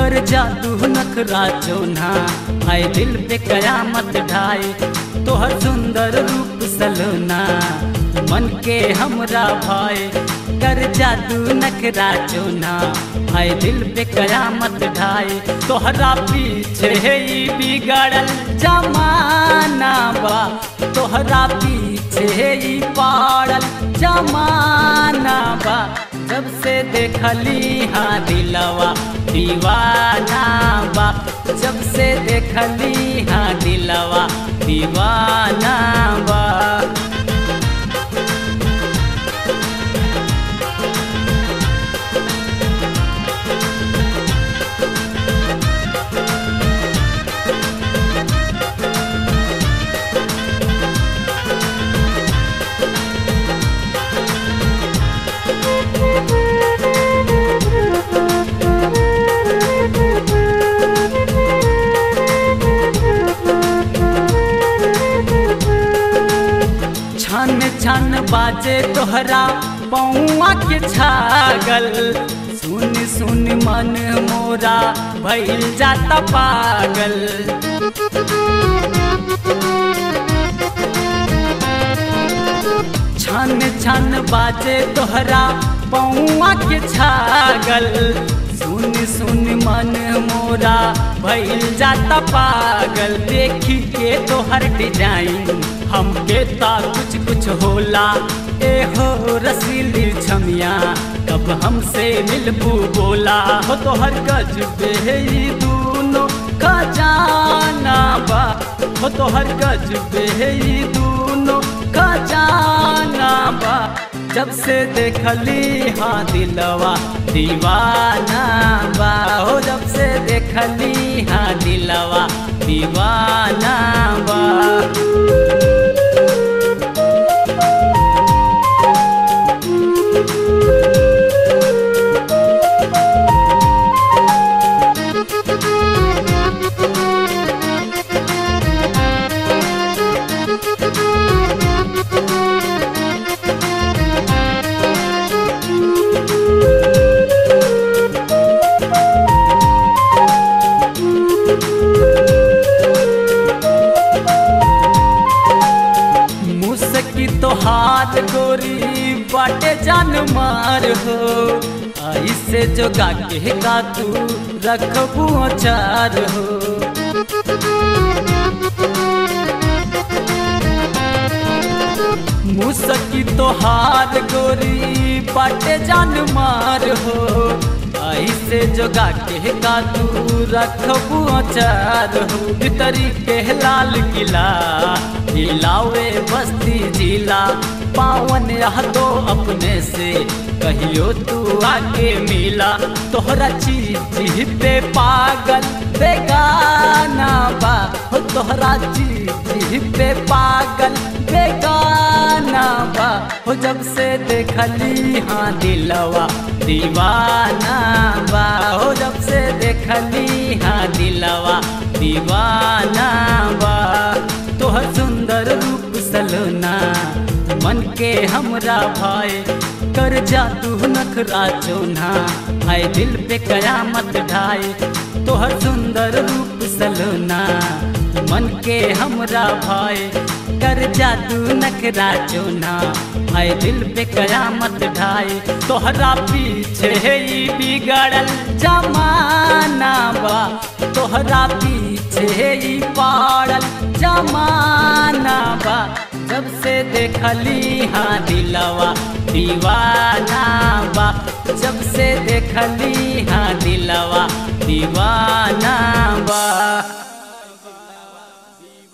जादू नखरा चोना आए दिल पे कयामत ढाए तोहर सुंदर रूप सलोना। मन के हमरा भाई कर जादू नखरा चोना आए दिल पे कयामत ढाए, तोहरा पीछे ही बिगड़ल जमाना बा। तोहरा पीछे ही पाड़ल जमाना बा। जब से देखली हाँ दिलवा, दीवाना बा। जब से देखली हाँ दिलवा, दीवाना बा। छन छन बाजे तोहरा पौआ के छागल। सुन सुन मन मोरा, भइल जाता पागल। छन छन बाजे तोहरा पौआ के छागल। सुन सुन मन मोरा, भइल जाता पागल। देखी के तोहर डिज़ाइन। हमके ता कुछ कुछ होला। ए हो रसीली छमिया, कब हमसे मिलबू बोला। हो तोहर गजबे ही दूनो खजाना बा हो तोहर गजबे ही दूनो खजाना बा जब से देखली हाँ दिलवा दीवाना बा हो जब से देखली हाँ दिलवा, दीवाना तोहार गोरी बाटे जान मार हो। ऐसे जोगा के का तू रखबू चार हो। मुसकी तोहार गोरी बाटे जान मार हो। ऐसे जोगा के का तू रखबू चार हो। भीतरी के लाल किला हिलावे बस्ती जिला पावन रह दो अपने से कहियो तू आके मिला। तोहरा चीज़ पे पागल बेगाना बा। हो तोहरा चीज़ पे पागल बेगाना बा। हो जब से देखली हाँ दिलवा दीवाना बा। हो जब से देखली हाँ दिलवा दीवाना सलोना। मन के हमरा भाई, कर जादू नखरा चोना आए दिल पे कयामत ढाए तोहर सुंदर रूप सलोना। मन के हमरा भाई, कर जादू नखरा चोना आए दिल पे कयामत ढाए तोहरा पीछे ही बिगड़ल जमाना बा। तोहरा पीछे ही पाड़ल जमाना बा, जब से देखली हाँ दिलवा, दीवाना बा। जब से देखली हाँ दिलवा, दीवाना बा।